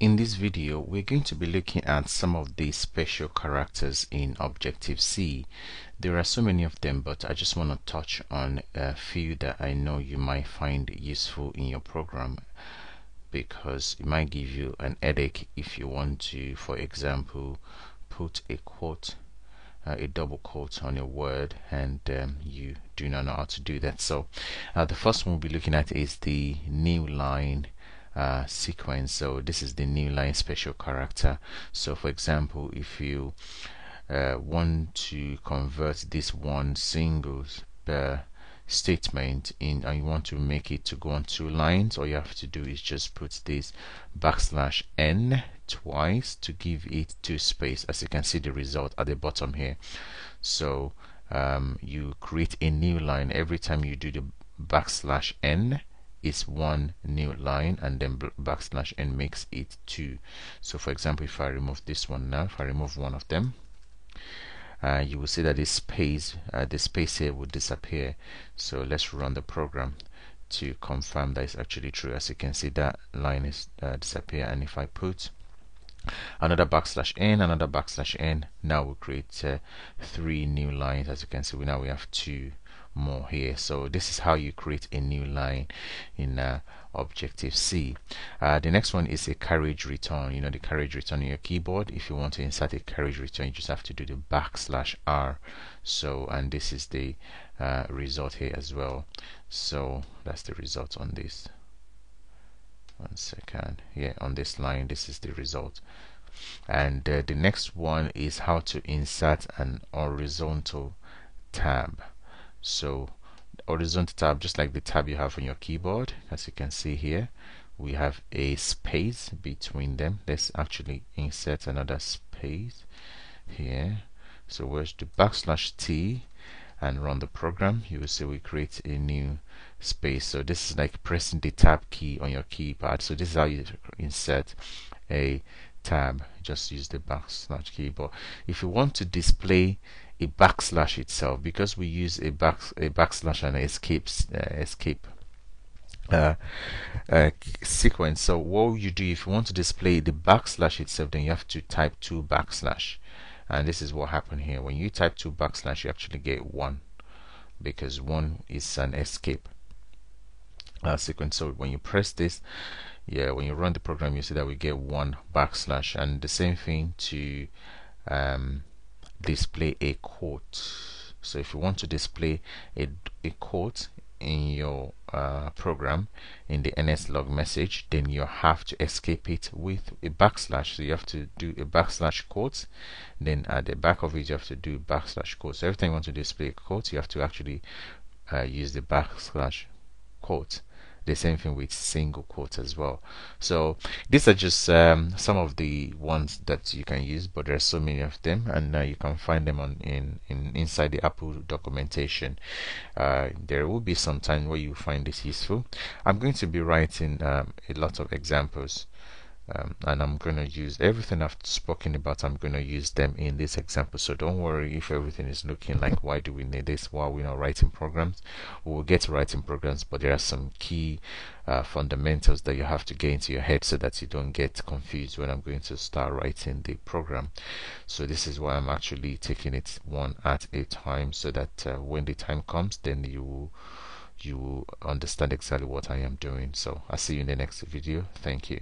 In this video, we're going to be looking at some of the special characters in Objective-C. There are so many of them, but I just want to touch on a few that I know you might find useful in your program because it might give you an headache if you want to, for example, put a quote, uh, a double quote on a word and um, you do not know how to do that. So uh, the first one we'll be looking at is the new line uh, sequence. So this is the new line special character. So for example if you uh, want to convert this one single uh, statement in and you want to make it to go on two lines all you have to do is just put this backslash n twice to give it two space. As you can see the result at the bottom here. So um, you create a new line. Every time you do the backslash n is one new line and then backslash n makes it two. So for example if I remove this one now if I remove one of them uh, you will see that this space uh, the space here will disappear. So let's run the program to confirm that it's actually true. As you can see that line is uh, disappear. And if I put another backslash n another backslash n now we'll create uh, three new lines. As you can see we now we have two more here. So this is how you create a new line in uh, objective C. Uh, the next one is a carriage return. You know the carriage return in your keyboard. If you want to insert a carriage return you just have to do the backslash R. So and this is the uh, result here as well. So that's the result on this. One second. Yeah on this line this is the result. And uh, the next one is how to insert an horizontal tab so horizontal tab just like the tab you have on your keyboard as you can see here we have a space between them. Let's actually insert another space here. So where's the backslash t and run the program? You will see we create a new space. So this is like pressing the tab key on your keypad. So this is how you insert a tab. Just use the backslash key but if you want to display a backslash itself because we use a back a backslash and escape uh, escape uh, uh, sequence. So what you do if you want to display the backslash itself, then you have to type two backslash, and this is what happened here. When you type two backslash, you actually get one because one is an escape uh, sequence. So when you press this, yeah, when you run the program, you see that we get one backslash, and the same thing to um, display a quote. So if you want to display a, a quote in your uh, program in the nslog message then you have to escape it with a backslash. So you have to do a backslash quote then at the back of it you have to do backslash quote. So every time you want to display a quote you have to actually uh, use the backslash quote the same thing with single quotes as well. So these are just um, some of the ones that you can use but there are so many of them and uh, you can find them on in, in inside the apple documentation. Uh, there will be some time where you find this useful. I'm going to be writing um, a lot of examples um, and I'm going to use everything I've spoken about I'm going to use them in this example. So don't worry if everything is looking like why do we need this? While we're not writing programs? We will get to writing programs but there are some key uh, fundamentals that you have to get into your head so that you don't get confused when I'm going to start writing the program. So this is why I'm actually taking it one at a time so that uh, when the time comes then you will you will understand exactly what I am doing. So I'll see you in the next video. Thank you